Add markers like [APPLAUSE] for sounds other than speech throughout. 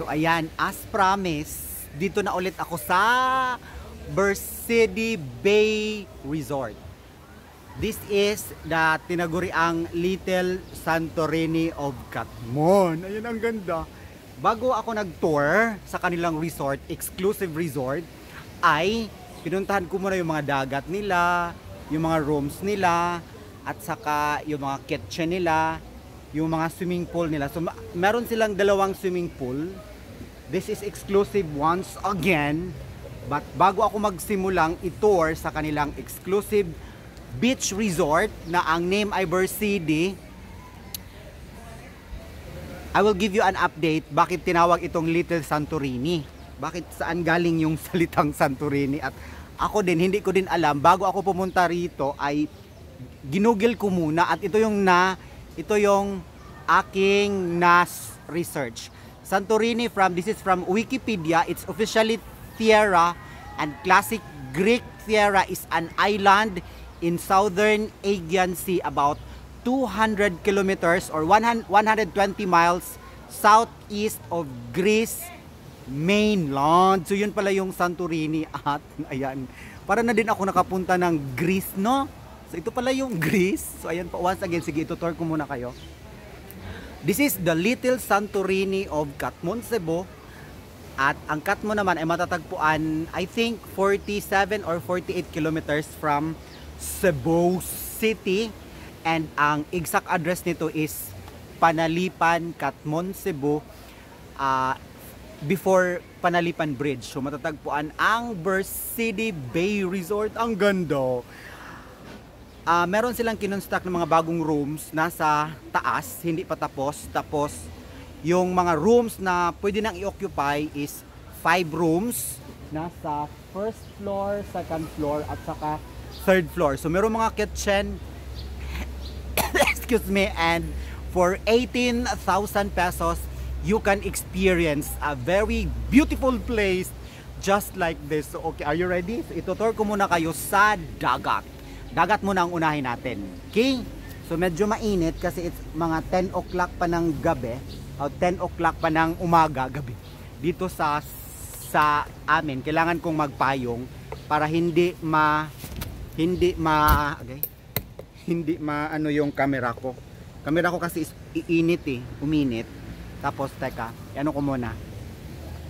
So ayan, as promised, dito na ulit ako sa Bersidi Bay Resort. This is the tinaguriang Little Santorini of Katmon. Ayun ang ganda. Bago ako nag-tour sa kanilang resort, exclusive resort, ay pinuntahan ko muna yung mga dagat nila, yung mga rooms nila, at saka yung mga kitchen nila, yung mga swimming pool nila. So meron silang dalawang swimming pool. This is exclusive once again. But bago ako magsimulang i-tour sa kanilang exclusive beach resort na ang name ay City, I will give you an update bakit tinawag itong Little Santorini. Bakit saan galing yung [LAUGHS] salitang Santorini at ako din hindi ko din alam bago ako pumunta rito ay ginugil ko muna at ito yung na ito yung aking NAS research. Santorini from this is from Wikipedia. It's officially Thera and classic Greek Thera is an island in southern Aegean Sea about 200 kilometers or 100, 120 miles southeast of Greece mainland. So yun pala yung Santorini at [LAUGHS] ayan. Para na din ako nakapunta ng Greece, no? So ito pala yung Greece. So ayan po, once again, sige, tutor ko muna kayo. This is the Little Santorini of Katmon, Cebu. At ang Katmon naman ay matatagpuan, I think, 47 or 48 kilometers from Cebu City. And ang exact address nito is Panalipan, Katmon, Cebu. Uh, before Panalipan Bridge. So matatagpuan ang City Bay Resort. Ang ganda. Uh, meron silang kinonstruct ng mga bagong rooms nasa taas, hindi pa tapos. Tapos yung mga rooms na pwede nang i-occupy is 5 rooms nasa first floor, second floor at saka third floor. So meron mga kitchen [COUGHS] excuse me and for 18,000 pesos you can experience a very beautiful place just like this. So, okay, are you ready? So, itutur ko muna kayo sa dagat. Dagat muna ang unahin natin. Okay? So, medyo mainit kasi it's mga 10 o'clock pa ng gabi. O 10 o'clock pa ng umaga, gabi. Dito sa sa amin, kailangan kong magpayong para hindi ma hindi ma okay, hindi ma ano yung camera ko. Camera ko kasi is iinit eh, uminit tapos, teka, ano ko muna.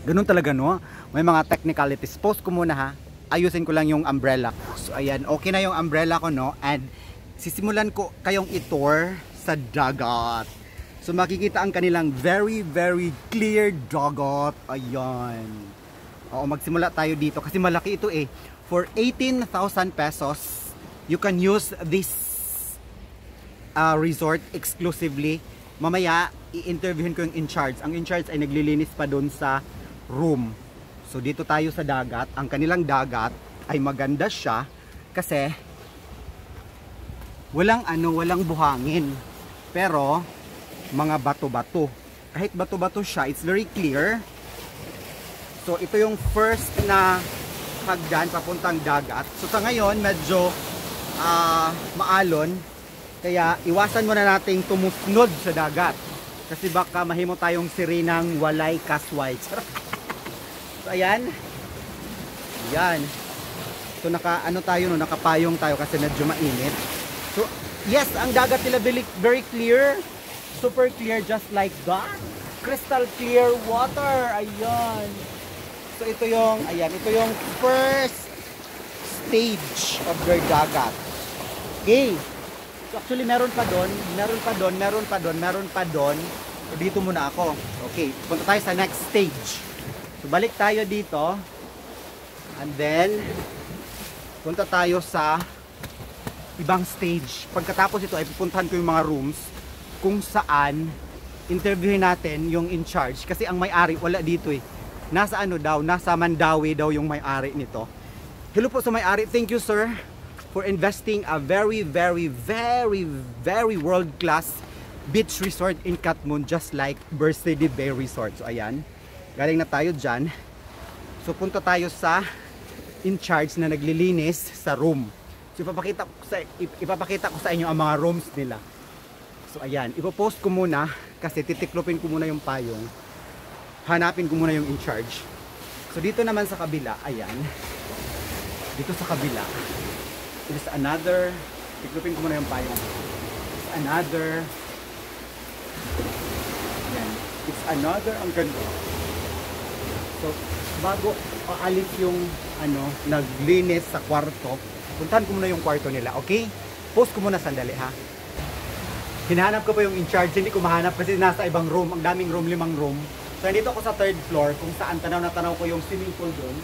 Ganun talaga, no? May mga technicalities. Post ko muna, ha? Ayusin ko lang yung umbrella. So, ayan. Okay na yung umbrella ko, no? And, sisimulan ko kayong itour sa dagat. So, makikita ang kanilang very, very clear dagat. Ayan. Oo, magsimula tayo dito. Kasi malaki ito, eh. For 18,000 pesos, you can use this uh, resort exclusively mamaya i-interviewin ko yung in charge. Ang in charge ay naglilinis pa doon sa room. So dito tayo sa dagat. Ang kanilang dagat ay maganda siya kasi walang ano, walang buhangin. Pero mga bato-bato. Kahit bato-bato siya, it's very clear. So ito yung first na hagdan papuntang dagat. So sa ngayon medyo uh, maalon kaya iwasan muna nating tumusnod sa dagat. Kasi baka mahimo tayong sirinang walay kasway. [LAUGHS] so ayan. Ayan. So naka ano tayo no, nakapayong tayo kasi medyo mainit. So yes, ang dagat nila very, clear. Super clear just like that. Crystal clear water. Ayan. So ito yung ayan, ito yung first stage of their dagat. Okay. So actually meron pa doon, meron pa doon, meron pa doon, meron pa doon. Dito muna ako. Okay, punta tayo sa next stage. So balik tayo dito. And then punta tayo sa ibang stage. Pagkatapos ito ay pupuntahan ko yung mga rooms kung saan interviewin natin yung in charge kasi ang may-ari wala dito eh. Nasa ano daw, nasa Mandawi daw yung may-ari nito. Hello po sa may-ari. Thank you sir for investing a very, very, very, very world-class beach resort in Katmon just like Birthday Bay Resort. So ayan, galing na tayo dyan. So punta tayo sa in charge na naglilinis sa room. So ipapakita ko sa, ipapakita ko sa inyo ang mga rooms nila. So ayan, ipopost ko muna kasi titiklopin ko muna yung payong. hanapin ko muna yung in charge. So dito naman sa kabila, ayan. Dito sa kabila, it another, tiklupin ko muna yung payong. It's another, ayan. It's another, ang ganda. So, bago aalis yung ano, naglinis sa kwarto, puntahan ko muna yung kwarto nila, okay? Post ko muna sandali ha. Hinahanap ko pa yung in charge, hindi ko mahanap kasi nasa ibang room, ang daming room, limang room. So, nandito ako sa third floor kung saan tanaw na tanaw ko yung swimming pool doon.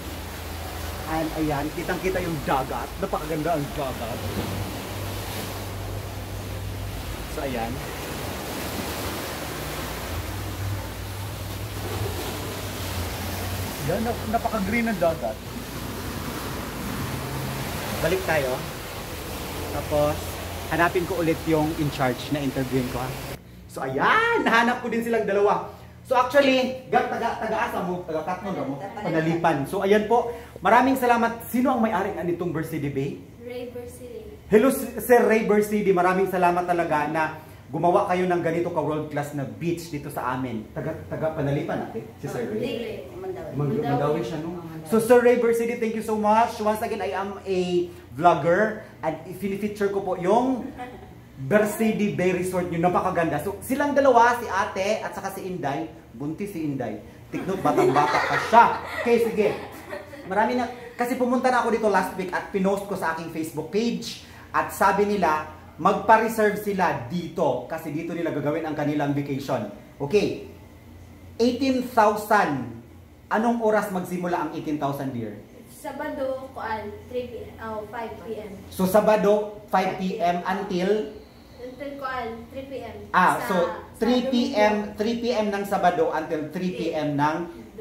And ayan, kitang-kita yung dagat. Napakaganda ang dagat. So, ayan. Yan, nap- napaka-green ng dagat. Balik tayo. Tapos, hanapin ko ulit yung in charge na interviewin ko ha. So, ayan! Nahanap ko din silang dalawa. So, actually, gag taga taga asa mo, taga Katnon mo, panalipan. So, ayan po. Maraming salamat. Sino ang may-ari ng itong Versity Bay? River City. Hello, Sir Ray Versity. Maraming salamat talaga na gumawa kayo ng ganito ka world class na beach dito sa amin. Taga taga panalipan natin si Sir Ray. Hindi. Mag Mandawi siya, no? So, Sir Ray Versity, thank you so much. Once again, I am a vlogger at feature ko po yung Versity Bay Resort nyo. Napakaganda. So, silang dalawa, si ate at saka si Inday. Buntis si Inday. Tiknot, batang-bata pa siya. Okay, sige. Marami na, kasi pumunta na ako dito last week at pinost ko sa aking Facebook page. At sabi nila, magpa-reserve sila dito kasi dito nila gagawin ang kanilang vacation. Okay. 18,000. Anong oras magsimula ang 18,000 dear? Sabado, kuan, 3 p.m. Oh, 5 p.m. So Sabado 5 p.m. until Until kuan, 3 p.m. ah Sa- so sa 3 p.m. Domingo. 3 p.m. ng Sabado until 3 p.m. ng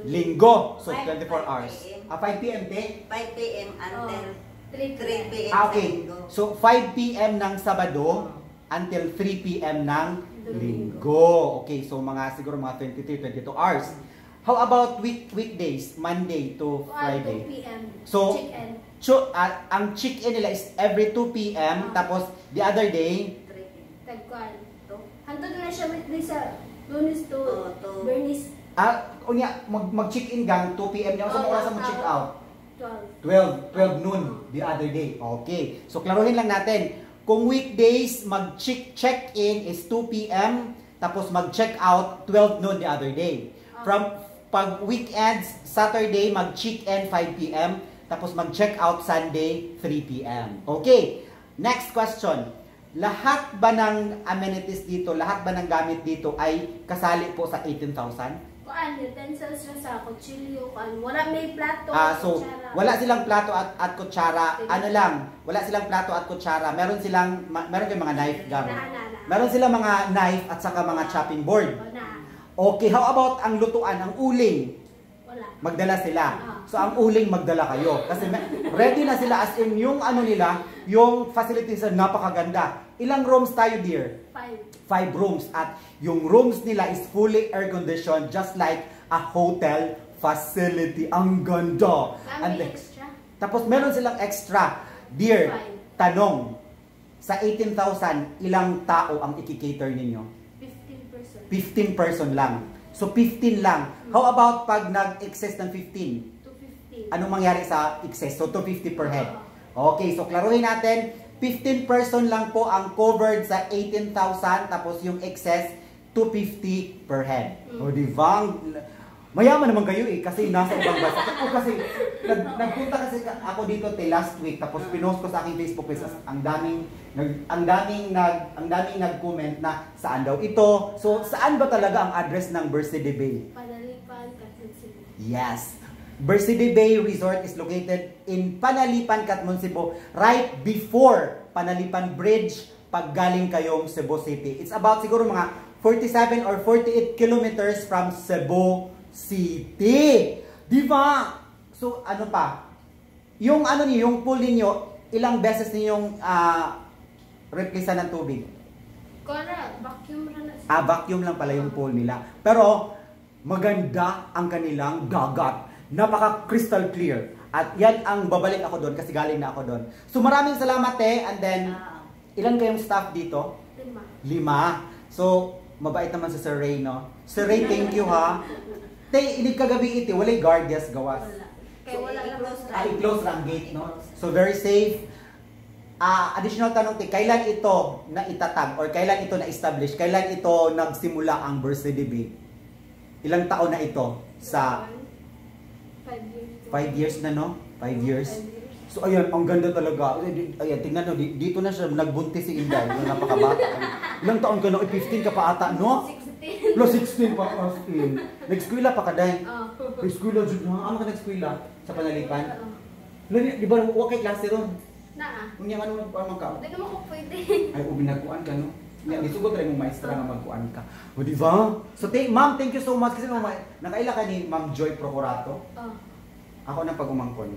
Linggo. So 5 24 hours. Ah 5 p.m. te? 5 p.m. Oh, until 3 3 p.m. Ah okay. So 5 p.m. ng Sabado until 3 p.m. ng. Linggo. Okay, so mga siguro mga 23 22 hours. How about week weekdays, Monday to 2 Friday? p.m. So, Chicken. Cho, ah, ang check-in nila is every 2 p.m. Tapos the other day, 3 p.m. Tag kuan. To. Hantod na siya weekday sa Lunes to Oh, to- Bernice. ah, unya, mag, mag-check-in gang 2 p.m. niya. So, Oh, oras mo ah, check out? 12. 12, 12 noon the other day. Okay. So, klaruhin lang natin. Kung weekdays, mag-check check-in is 2 p.m. Tapos mag-check out 12 noon the other day. From pag weekends, Saturday, mag-check-in 5 p.m. Tapos mag-check out Sunday 3 p.m. Okay. Next question. Lahat ba ng amenities dito, lahat ba ng gamit dito ay kasali po sa 18,000? Kuan, utensils na sa kutsilyo, kuan. Wala may plato. Ah, so kutsara. wala silang plato at, at kutsara. Ano lang, wala silang plato at kutsara. Meron silang ma- meron kayong mga knife gam. Na, na, na. Meron silang mga knife at saka mga chopping board. Na. Okay, how about ang lutuan, ang uling? Wala. Magdala sila. Ah. So ang uling magdala kayo kasi ready na sila as in yung ano nila, yung facilities na napakaganda. Ilang rooms tayo, dear? Five. five rooms at yung rooms nila is fully air conditioned just like a hotel facility. Ang ganda. And then- extra. tapos meron silang extra. Dear, Five. tanong, sa 18,000, ilang tao ang ikikater ninyo? 15%. 15 person lang. So 15 lang. How about pag nag-excess ng 15? 250. Anong mangyari sa excess? So 250 per head. Okay, so klaruhin natin. 15 person lang po ang covered sa 18,000 tapos yung excess 250 per head. O di ba? Mayaman naman kayo eh kasi nasa ibang bansa. Ako kasi nag, nagpunta kasi ka- ako dito te last week tapos pinost ko sa aking Facebook page ang daming nag, ang daming nag ang daming nag-comment na saan daw ito. So saan ba talaga ang address ng Birthday Bay? Panalipan, Quezon City. Yes. Versity Bay Resort is located in Panalipan, Catmon, Cebu, right before Panalipan Bridge pag galing kayong Cebu City. It's about siguro mga 47 or 48 kilometers from Cebu City. Di ba? So, ano pa? Yung ano niyo, yung pool niyo, ilang beses ninyong uh, replisa ng tubig? Kora, vacuum siya. Ah, vacuum lang pala yung pool nila. Pero, maganda ang kanilang dagat. Napaka crystal clear. At yan ang babalik ako doon kasi galing na ako doon. So maraming salamat eh. And then, Ah, ilan kayong staff dito? Lima. Lima. So, mabait naman si Sir Ray, no? Sir Ray, thank you ha. Tay, inig kagabi iti, walay guardias gawas. Wala. Kaya wala lang i-close Ah, i-close lang gate, no? So, very safe. Ah, additional tanong, Tay, kailan ito na itatag or kailan ito na establish? Kailan ito nagsimula ang birthday debate? Ilang taon na ito sa Five years. 5 years na, no? 5 years. Five years. So ayan, ang ganda talaga. Ayan, tingnan di- dito na siya, nagbuntis si Inday, yung napakabata. Ilang taon ka no? Eh, 15 ka pa ata, no? 16. Plus 16 pa, as in. Nag-eskwela pa ka, Day. Oh. Eskwela, Jud, ha? Ano ka nag-eskwela? Sa panalipan? Oo. Lani, di ba, huwag kay klase ron? Naa. Kung yung ano, ano ka? Hindi naman ko pwede. Ay, o binagkuan ka, no? Yan, isugot rin mong maestra na magkuan ka. O, di ba? So, te, ma'am, thank you so much. Kasi naman, nakaila ka ni Ma'am Joy Procurato. Oh. Ako na pag-umangkon.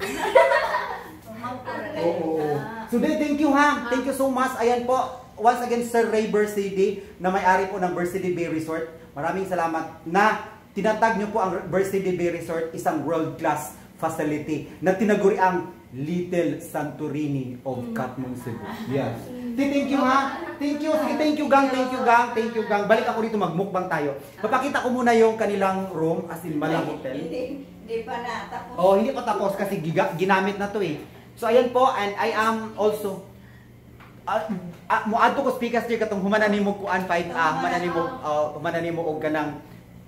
[LAUGHS] Sumangkot. Oo. So, then, thank you ha. Thank you so much. Ayan po, once again, Sir Ray Birthday na may-ari po ng Birthday Bay Resort. Maraming salamat na tinatag niyo po ang Birthday Bay Resort isang world-class facility na tinaguri ang Little Santorini of Katmon, Cebu. Yes. [LAUGHS] Thank you ha. Thank you. Sige, thank you gang, thank you gang, thank you gang. Balik ako dito magmukbang tayo. Papakita ko muna yung kanilang room as in Malang Hotel. Hindi, hindi pa na. Tapos, Oh, hindi pa tapos kasi giga, ginamit na to eh. So ayan po and I am also uh, uh, muadto ko speakers dir katong humanan nimo kuan fight ah humanan nimo uh, humanan nimo og kanang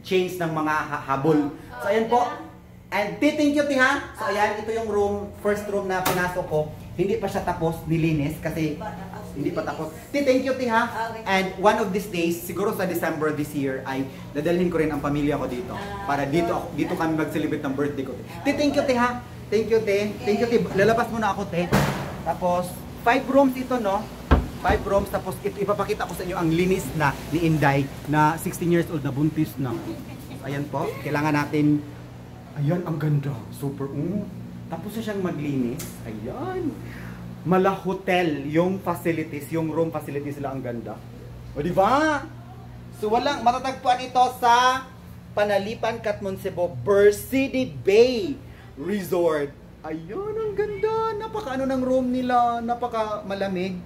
change ng mga ha- habol. So ayan po. And thank you ti ha. So ayan ito yung room, first room na pinasok ko. Hindi pa siya tapos nilinis kasi hindi pa tapos. Ti, thank you, ti, ha? Okay. And one of these days, siguro sa December this year, ay dadalhin ko rin ang pamilya ko dito. Ah, Para dito, dito kami mag-celebrate ng birthday ko. Ti, thank you, ti, ha? Thank you, ti. Thank you, ti. Lalabas muna ako, ti. Tapos, five rooms ito, no? Five rooms, tapos ito, ipapakita ko sa inyo ang linis na ni Inday na 16 years old na buntis na. So, ayan po, kailangan natin, ayan, ang ganda. Super, mm. Tapos na siyang maglinis. Ayan. Mala hotel, yung facilities, yung room facilities nila ang ganda. O di ba? So walang matatagpuan ito sa Panalipan, Katmon, Cebu, City Bay Resort. Ayun, ang ganda. Napaka ano ng room nila, napaka malamig.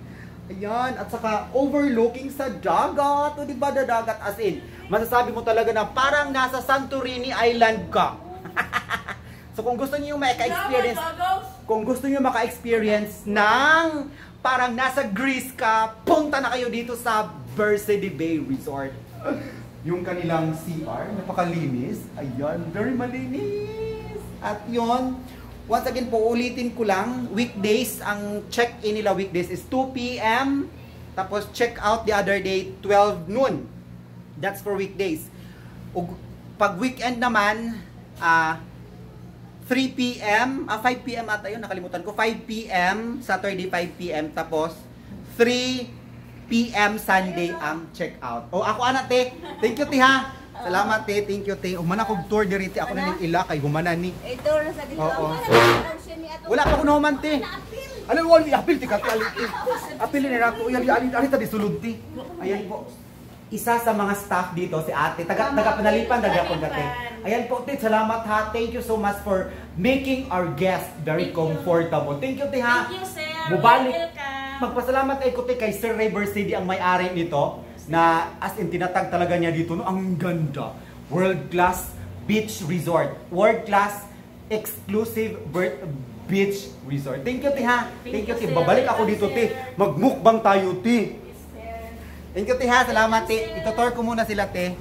Ayan, at saka overlooking sa dagat. O di ba, the dagat as in. Masasabi mo talaga na parang nasa Santorini Island ka. So kung gusto niyo yung maka-experience kung gusto niyo maka-experience ng parang nasa Greece ka, punta na kayo dito sa City Bay Resort. Yung kanilang CR, napakalinis. Ayan, very malinis. At yon, once again po, ulitin ko lang, weekdays, ang check-in nila weekdays is 2 p.m. Tapos check out the other day, 12 noon. That's for weekdays. Pag weekend naman, ah 3 p.m., ah 5 p.m. ata yun, nakalimutan ko. 5 p.m., Saturday 5 p.m. Tapos 3 p.m. Sunday ang check-out. O ako ana te. Thank you te ha. Salamat te. Thank you te. Umana kog tour diri te. Ako na ning ila kay humanan ni. Ito, nasa dito. Oo. Oo. Wala pa ko nahuman te. Ano wala apil ti kati ali te. Apil ni ra ko yali ali ali ta di sulod te. Ayan po. Isa sa mga staff dito si Ate, taga taga panalipan taga pagkate. Ayan po, te, salamat ha. Thank you so much for making our guest very Thank you. comfortable. Thank you, te ha. Thank you, sir. Mubalik. Magpasalamat ay ko te kay Sir Ray City ang may-ari nito na as in tinatag talaga niya dito no ang ganda. World class beach resort. World class exclusive bir- beach resort. Thank you te ha. Thank, Thank you you, sir. Babalik ako dito te. Magmukbang tayo te. Thank you te ha. Salamat te. Itutor ko muna sila te.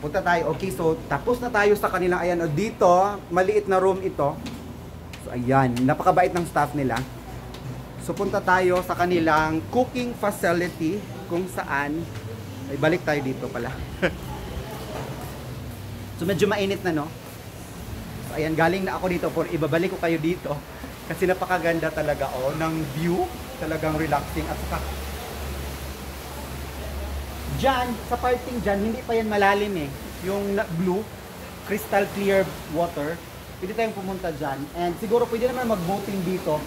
Punta tayo. Okay, so tapos na tayo sa kanilang ayan o dito, maliit na room ito. So ayan, napakabait ng staff nila. So punta tayo sa kanilang cooking facility kung saan ay balik tayo dito pala. [LAUGHS] so medyo mainit na no. So ayan, galing na ako dito for ibabalik ko kayo dito kasi napakaganda talaga oh ng view, talagang relaxing at saka Diyan, sa parting diyan, hindi pa yan malalim eh. Yung blue, crystal clear water. Pwede tayong pumunta diyan. And siguro pwede naman mag-boating dito.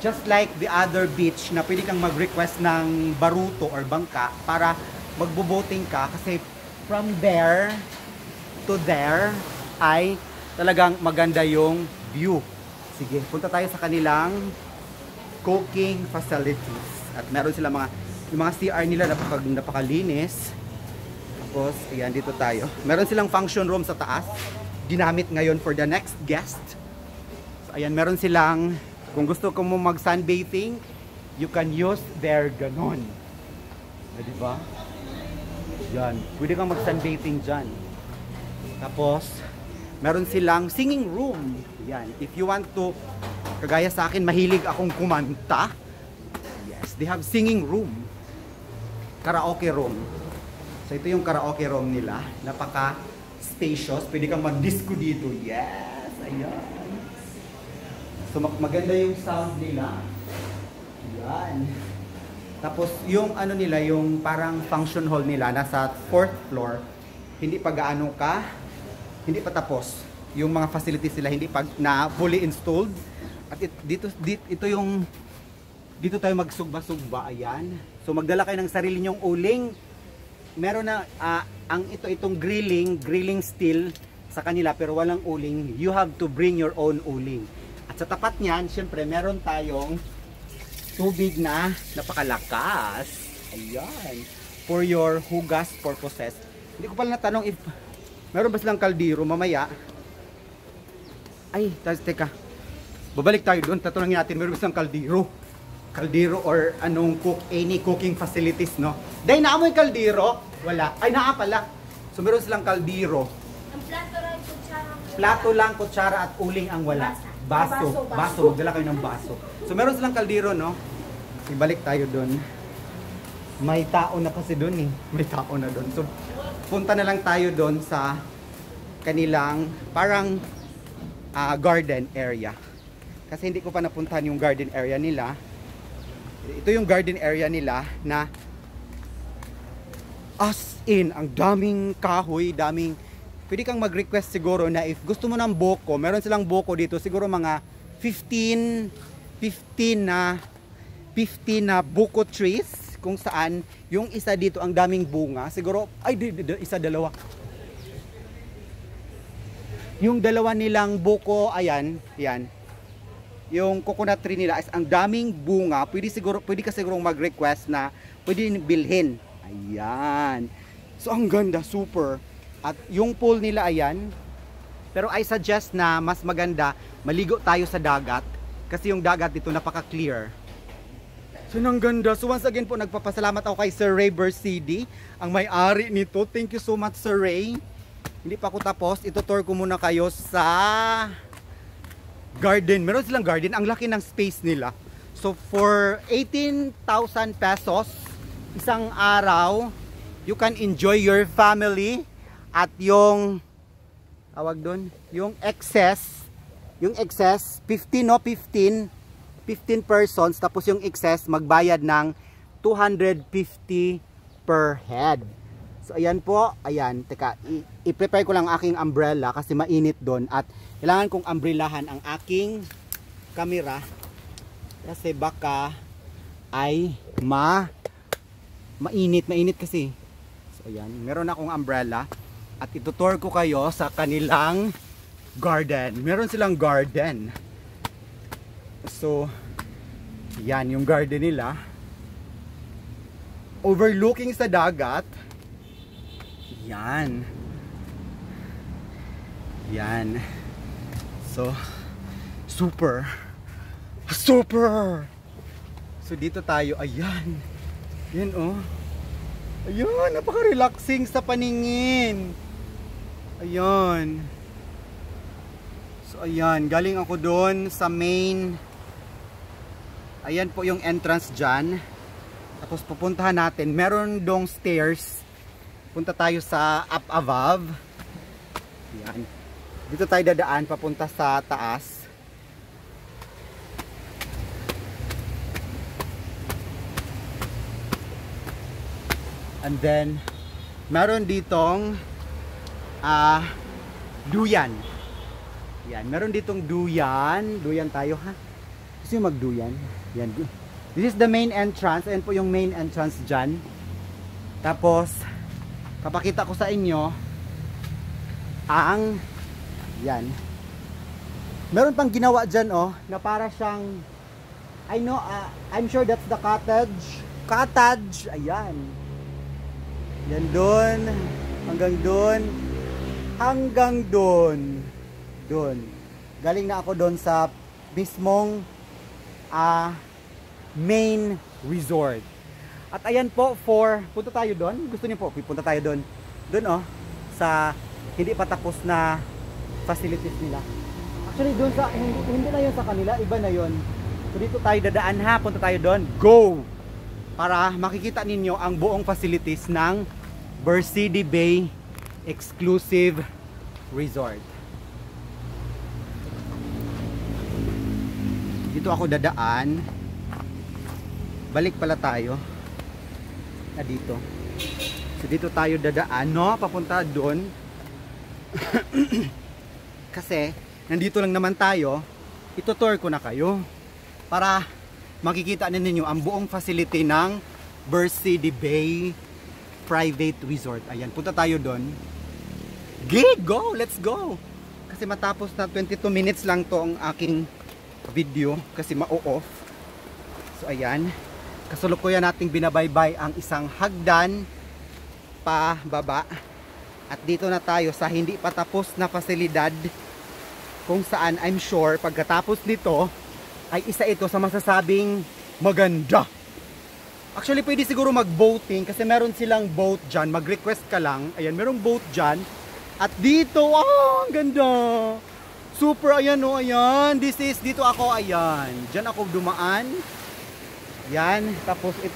Just like the other beach na pwede kang mag-request ng baruto or bangka para magbo-boating ka kasi from there to there ay talagang maganda yung view. Sige, punta tayo sa kanilang cooking facilities. At meron sila mga yung mga CR nila napaka, napakalinis. Tapos, ayan, dito tayo. Meron silang function room sa taas. Ginamit ngayon for the next guest. So, ayan, meron silang, kung gusto ko mo mag sunbathing, you can use their ganon. Ah, di ba? Yan. Pwede kang mag sunbathing dyan. Tapos, meron silang singing room. Yan. If you want to, kagaya sa akin, mahilig akong kumanta. Yes, they have singing room. Karaoke room. So ito yung karaoke room nila. Napaka spacious. Pwede kang mag-disco dito. Yes! Ayan. So mag- maganda yung sound nila. Yan. Tapos yung ano nila, yung parang function hall nila, nasa fourth floor. Hindi pa gaano ka, hindi pa tapos. Yung mga facilities nila hindi pa na fully installed. At it, dito, dito, ito yung dito tayo magsugba-sugba, ayan. So magdala kayo ng sarili nyong uling. Meron na, ah, ang ito itong grilling, grilling steel sa kanila pero walang uling. You have to bring your own uling. At sa tapat niyan, syempre meron tayong tubig na napakalakas. Ayan. For your hugas purposes. Hindi ko pala natanong if meron ba silang kaldero mamaya. Ay, teka. Babalik tayo doon. Tatanungin natin, meron ba silang kaldero? Kaldero or anong cook, any cooking facilities, no? Dahil na yung kaldero? Wala. Ay, naa pala. So, meron silang kaldero. Ang plato rin, kutsara. Plato lang, kutsara at uling ang wala. Baso. Baso, baso. Magdala kayo ng baso. So, meron silang kaldero, no? Ibalik tayo doon. May tao na kasi doon eh. May tao na doon. So, punta na lang tayo doon sa kanilang parang ah, garden area. Kasi hindi ko pa napuntahan yung garden area nila. Ito yung garden area nila na as in, ang daming kahoy, daming pwede kang mag-request siguro na if gusto mo ng boko, meron silang boko dito, siguro mga 15 15 na 15 na buko trees kung saan yung isa dito ang daming bunga. Siguro ay di, di, di, isa dalawa. Yung dalawa nilang buko, ayan, yan. Yung coconut tree nila is ang daming bunga. Pwede siguro pwede ka siguro mag-request na pwede bilhin. Ayan. So ang ganda, super. At yung pool nila ayan. Pero I suggest na mas maganda maligo tayo sa dagat kasi yung dagat dito napaka-clear. So ang ganda. So once again po nagpapasalamat ako kay Sir Ray Bersidi, ang may-ari nito. Thank you so much Sir Ray. Hindi pa ako tapos. Ito tour ko muna kayo sa garden. Meron silang garden. Ang laki ng space nila. So for 18,000 pesos, isang araw, you can enjoy your family at yung tawag doon, yung excess, yung excess 15 no 15 15 persons tapos yung excess magbayad ng 250 per head. So ayan po, ayan, teka, i-prepare ko lang aking umbrella kasi mainit doon at kailangan kong umbrellahan ang aking camera kasi baka ay ma mainit, mainit kasi. So ayan, meron akong umbrella at itutour ko kayo sa kanilang garden. Meron silang garden. So, yan yung garden nila. Overlooking sa dagat. Yan. Yan. So, super. Super! So, dito tayo. Ayan. Yan, oh. Ayan, napaka-relaxing sa paningin. Ayan. So, ayan. Galing ako doon sa main. Ayan po yung entrance dyan. Tapos pupuntahan natin. Meron dong stairs. Punta tayo sa up above. Ayan. Dito tayo dadaan papunta sa taas. And then, meron ditong ah duyan. Yan, meron ditong duyan. Duyan tayo ha. Gusto yung magduyan? Yan. This is the main entrance. Ayan po yung main entrance dyan. Tapos, papakita ko sa inyo ang yan. Meron pang ginawa dyan oh, na para siyang I know, ah, I'm sure that's the cottage. Cottage, ayan. Yan doon. Hanggang doon. Hanggang doon. Doon. Galing na ako doon sa mismong ah, main resort. At ayan po for, punta tayo doon. Gusto niyo po, punta tayo doon. Doon oh, sa hindi pa tapos na facilities nila. Actually doon sa, hindi, hindi na yun sa kanila, iba na yun. So dito tayo dadaan ha, punta tayo doon. Go! Para makikita ninyo ang buong facilities ng Bersidi Bay Exclusive Resort. Dito ako dadaan. Balik pala tayo. Na dito. So dito tayo dadaan, no? Papunta doon. [COUGHS] Kasi nandito lang naman tayo. Itutour ko na kayo para makikita ninyo ang buong facility ng Bersidi Bay Private Resort. Ayan, punta tayo doon. Gig, go! Let's go! Kasi matapos na 22 minutes lang to ang aking video kasi ma-off. So ayan, kasalukuyan nating binabaybay ang isang hagdan pa baba. At dito na tayo sa hindi pa tapos na pasilidad kung saan I'm sure pagkatapos nito ay isa ito sa masasabing maganda. Actually, pwede siguro mag-boating kasi meron silang boat dyan. Mag-request ka lang. Ayan, merong boat dyan. At dito, ah, ang ganda. Super, ayan o, ayan. This is, dito ako, ayan. Dyan ako dumaan. Yan, tapos it,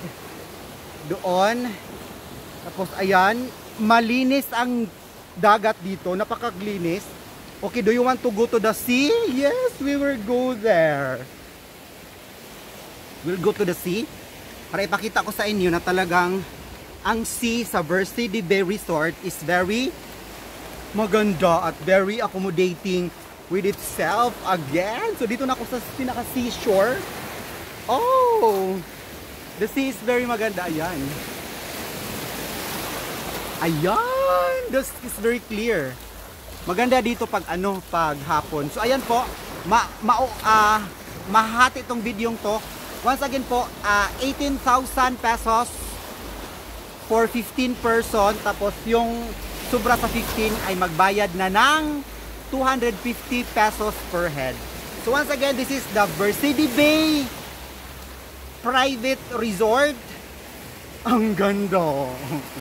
doon. Tapos, ayan, malinis ang dagat dito. Napakaglinis. Okay, do you want to go to the sea? Yes, we will go there. We'll go to the sea para ipakita ko sa inyo na talagang ang sea sa Versity Bay Resort is very maganda at very accommodating with itself again. So dito na ako sa pinaka seashore. Oh! The sea is very maganda. Ayan. Ayan! The sea is very clear. Maganda dito pag ano, pag hapon. So ayan po, ma, ma ah, mahati itong videong to. Once again po, ah, 18,000 pesos for 15 person. Tapos yung sobra sa 15 ay magbayad na ng 250 pesos per head. So once again, this is the Versity Bay Private Resort. Ang ganda!